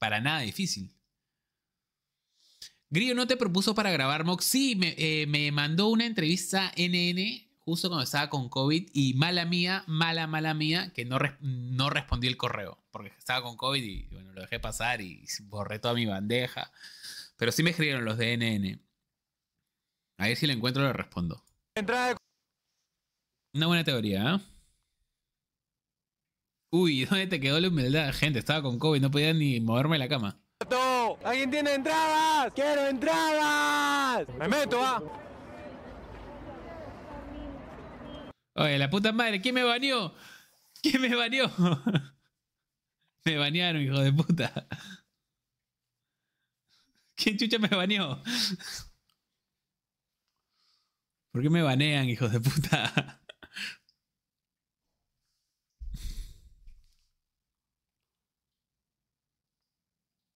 para nada difícil. Grillo no te propuso para grabar Mox. Sí, me, eh, me mandó una entrevista NN justo cuando estaba con COVID y mala mía, mala, mala mía, que no, no respondí el correo, porque estaba con COVID y bueno, lo dejé pasar y borré toda mi bandeja. Pero sí me escribieron los de NN. A ver si lo encuentro le respondo. Una buena teoría, ¿eh? Uy, ¿dónde te quedó la humildad? Gente, estaba con COVID, no podía ni moverme de la cama. ¿Alguien tiene entradas? ¡Quiero entradas! ¡Me meto, ah! Oye, la puta madre, ¿quién me baneó? ¿Quién me baneó? me banearon, hijo de puta. ¿Quién chucha me baneó? ¿Por qué me banean, hijos de puta?